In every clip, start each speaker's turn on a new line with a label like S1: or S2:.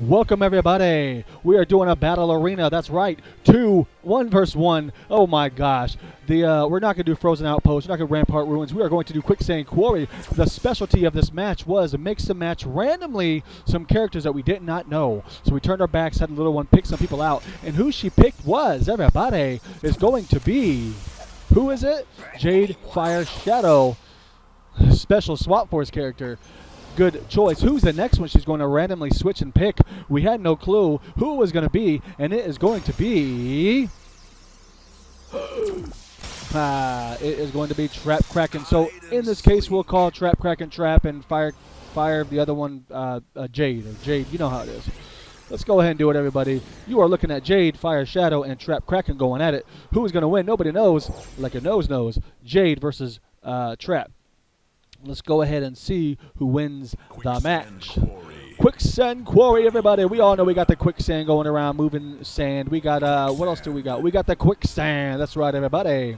S1: Welcome everybody. We are doing a battle arena. That's right. Two, one versus one. Oh my gosh. The uh, we're not gonna do frozen Outpost. We're not gonna rampart ruins. We are going to do quicksand quarry. The specialty of this match was to mix and match randomly some characters that we did not know. So we turned our backs, had a little one pick some people out, and who she picked was everybody is going to be. Who is it? Jade Fire Shadow, special SWAP Force character good choice. Who's the next one she's going to randomly switch and pick? We had no clue who it was going to be, and it is going to be. ah, it is going to be Trap Kraken. So in this case, we'll call Trap Kraken Trap and Fire Fire the other one uh, uh, Jade Jade. You know how it is. Let's go ahead and do it, everybody. You are looking at Jade, Fire Shadow, and Trap Kraken going at it. Who is going to win? Nobody knows. Like a nose knows. Jade versus uh, Trap. Let's go ahead and see who wins the match. Quarry. Quicksand Quarry, everybody. We all know we got the quicksand going around, moving sand. We got, uh, what else do we got? We got the quicksand. That's right, everybody.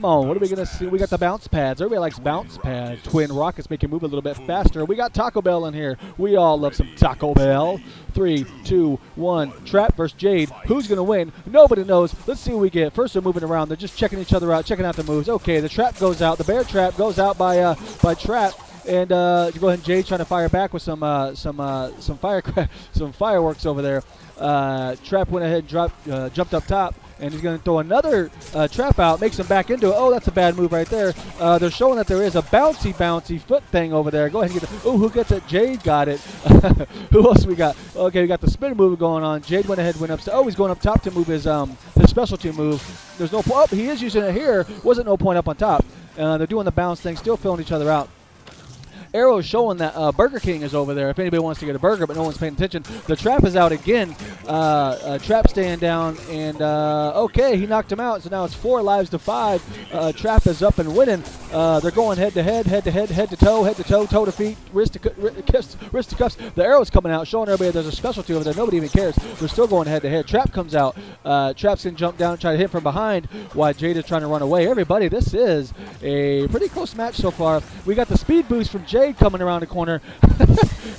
S1: Come on, what are we going to see? We got the bounce pads. Everybody likes bounce pads. Twin rockets make you move a little bit faster. We got Taco Bell in here. We all love some Taco Bell. Three, two, one. Trap versus Jade. Who's going to win? Nobody knows. Let's see what we get. First, they're moving around. They're just checking each other out, checking out the moves. Okay, the trap goes out. The bear trap goes out by uh, by Trap. And uh, you go ahead, Jade trying to fire back with some uh, some uh, some fire some fireworks over there. Uh, trap went ahead, and dropped, uh, jumped up top and he's going to throw another uh, trap out, makes him back into it. Oh, that's a bad move right there. Uh, they're showing that there is a bouncy, bouncy foot thing over there. Go ahead and get it. Oh, who gets it? Jade got it. who else we got? Okay, we got the spin move going on. Jade went ahead, went up. Oh, he's going up top to move his um his specialty move. There's no point. Oh, he is using it here. Wasn't no point up on top. Uh, they're doing the bounce thing, still filling each other out. Arrow showing that uh, Burger King is over there if anybody wants to get a burger, but no one's paying attention. The trap is out again. Uh, uh, trap staying down, and uh, okay, he knocked him out. So now it's four lives to five. Uh, trap is up and winning. They're going head to head, head to head, head to toe, head to toe, toe to feet, wrist to wrist, wrist to cuffs. The arrow's coming out, showing everybody there's a specialty over there. Nobody even cares. We're still going head to head. Trap comes out. Trap's gonna jump down, try to hit from behind, while Jade is trying to run away. Everybody, this is a pretty close match so far. We got the speed boost from Jade coming around the corner.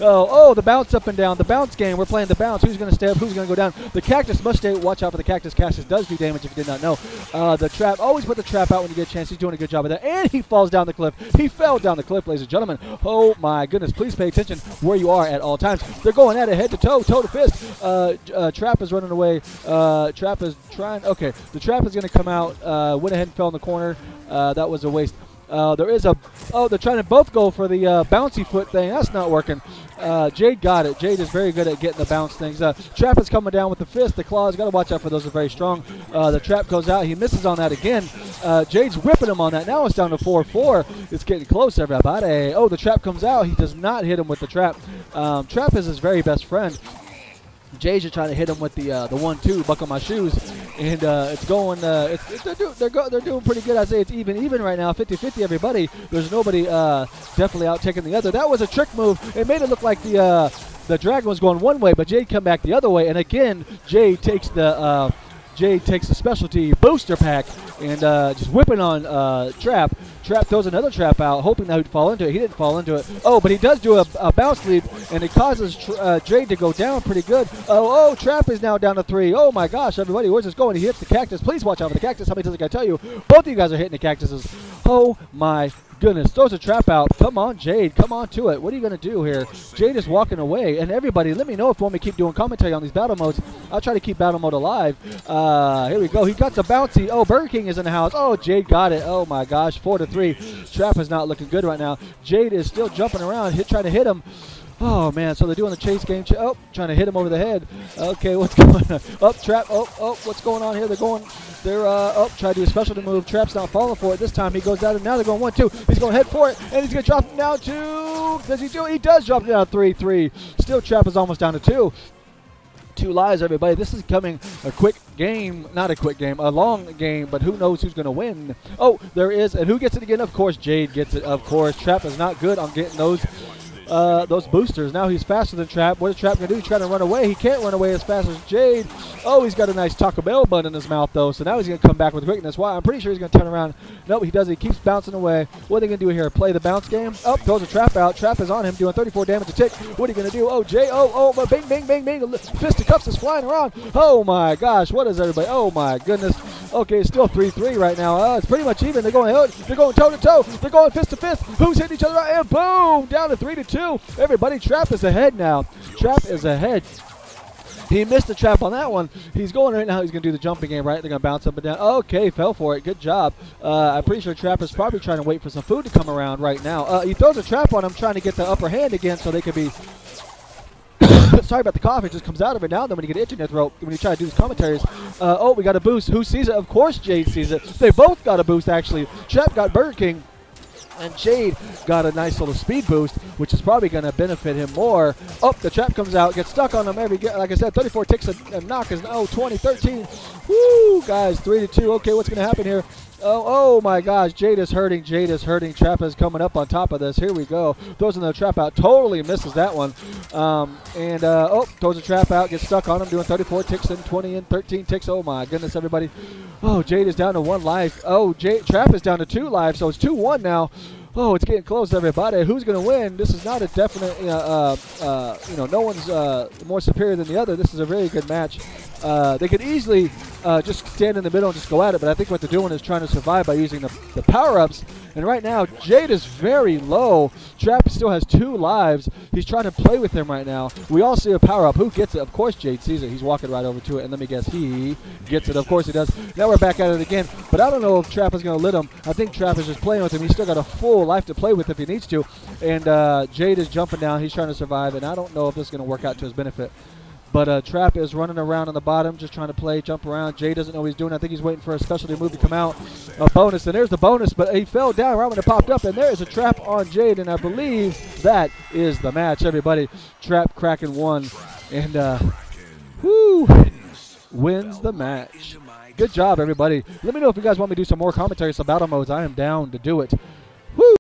S1: oh, oh, the bounce up and down. The bounce game. We're playing the bounce. Who's going to stay up? Who's going to go down? The cactus must stay. Watch out for the cactus. Cactus does do damage if you did not know. Uh, the trap. Always put the trap out when you get a chance. He's doing a good job of that. And he falls down the cliff. He fell down the cliff, ladies and gentlemen. Oh my goodness. Please pay attention where you are at all times. They're going at it head to toe, toe to fist. Uh, uh, trap is running away. Uh, trap is trying. Okay, the trap is going to come out. Uh, went ahead and fell in the corner. Uh, that was a waste. Uh, there is a oh they're trying to both go for the uh, bouncy foot thing. That's not working. Uh, Jade got it. Jade is very good at getting the bounce things. Uh, trap is coming down with the fist. The claws got to watch out for those. Are very strong. Uh, the trap goes out. He misses on that again. Uh, Jade's whipping him on that. Now it's down to four four. It's getting close. Everybody. Oh, the trap comes out. He does not hit him with the trap. Um, trap is his very best friend. Jay's just trying to hit him with the uh, the one two, buckle my shoes, and uh, it's going. Uh, it's, it's, they're, do, they're, go, they're doing pretty good. I say it's even even right now, 50-50 Everybody, there's nobody uh, definitely out taking the other. That was a trick move. It made it look like the uh, the dragon was going one way, but Jay come back the other way, and again Jay takes the uh, Jay takes the specialty booster pack and uh, just whipping on uh, Trap. Trap throws another trap out, hoping that he'd fall into it. He didn't fall into it. Oh, but he does do a, a bounce leap, and it causes uh, Jade to go down pretty good. Oh, oh, Trap is now down to three. Oh my gosh, everybody, where's this going? He hits the cactus. Please watch out for the cactus. How many times I tell you? Both of you guys are hitting the cactuses. Oh my goodness. Throws a trap out. Come on, Jade. Come on to it. What are you going to do here? Jade is walking away. And everybody, let me know if you want me to keep doing commentary on these battle modes. I'll try to keep battle mode alive. Uh, here we go. He got the bouncy. Oh, Burger King is in the house. Oh, Jade got it. Oh, my gosh. Four to three. Trap is not looking good right now. Jade is still jumping around, hit, trying to hit him. Oh man, so they're doing the chase game. Ch oh, trying to hit him over the head. Okay, what's going on? Up, oh, trap. Oh, oh, what's going on here? They're going. They're uh, oh, trying to do a special to move. Trap's not falling for it this time. He goes down, and now they're going one, two. He's going head for it, and he's gonna drop him down two. Does he do? He does drop it down three, three. Still, Trap is almost down to two two lives, everybody. This is coming a quick game, not a quick game, a long game, but who knows who's going to win. Oh, there is, and who gets it again? Of course, Jade gets it, of course. Trap is not good on getting those uh, those boosters. Now he's faster than Trap. What is Trap going to do? Trying to run away. He can't run away as fast as Jade. Oh, he's got a nice Taco Bell bun in his mouth, though, so now he's going to come back with quickness. Why? I'm pretty sure he's going to turn around. Nope, he does. He keeps bouncing away. What are they going to do here? Play the bounce game? Oh, throws a Trap out. Trap is on him, doing 34 damage a tick. What are you going to do? Oh, Jay. Oh, oh, bing, bing, bing, bing. Fisticuffs is flying around. Oh, my gosh. What is everybody? Oh, my goodness. Okay, still 3-3 right now. Uh, it's pretty much even. They're going they're going toe to toe. They're going fist to fist. Who's hitting each other? And boom, down to 3 to 2. Everybody, Trap is ahead now. Trap is ahead. He missed the trap on that one. He's going right now. He's going to do the jumping game, right? They're going to bounce up and down. Okay, fell for it. Good job. Uh, I'm pretty sure Trap is probably trying to wait for some food to come around right now. Uh, he throws a trap on him, trying to get the upper hand again so they could be sorry about the cough. It just comes out of it now. and Then when you get itch in your throat, when you try to do these commentaries, uh, oh, we got a boost. Who sees it? Of course, Jade sees it. They both got a boost actually. Trap got Burger King. And Jade got a nice little speed boost, which is probably going to benefit him more. Oh, the trap comes out, gets stuck on him every, like I said, 34 ticks and, and knock is, oh, 20, 13. Woo, guys, 3 to 2. Okay, what's going to happen here? Oh, oh my gosh, Jade is hurting. Jade is hurting. Trap is coming up on top of this. Here we go. Throws another trap out. Totally misses that one. Um, and, uh, oh, throws a trap out. Gets stuck on him. Doing 34 ticks and 20 and 13 ticks. Oh my goodness, everybody. Oh, Jade is down to one life. Oh, Jade, Trap is down to two lives. So it's 2-1 now oh, it's getting close, everybody. Who's going to win? This is not a definite, uh, uh, you know, no one's uh, more superior than the other. This is a very good match. Uh, they could easily uh, just stand in the middle and just go at it, but I think what they're doing is trying to survive by using the, the power-ups. And right now, Jade is very low. Trap still has two lives. He's trying to play with him right now. We all see a power-up. Who gets it? Of course Jade sees it. He's walking right over to it, and let me guess, he gets it. Of course he does. Now we're back at it again, but I don't know if Trap is going to lit him. I think Trap is just playing with him. He's still got a full life to play with if he needs to. And uh, Jade is jumping down. He's trying to survive, and I don't know if this is going to work out to his benefit. But uh, Trap is running around on the bottom, just trying to play, jump around. Jay doesn't know what he's doing. I think he's waiting for a specialty move to come out. A bonus, and there's the bonus, but he fell down right when it popped up, and there is a trap on Jade, and I believe that is the match. Everybody, Trap Kraken won, and uh, whoo, wins the match. Good job, everybody. Let me know if you guys want me to do some more commentary, some battle modes. I am down to do it.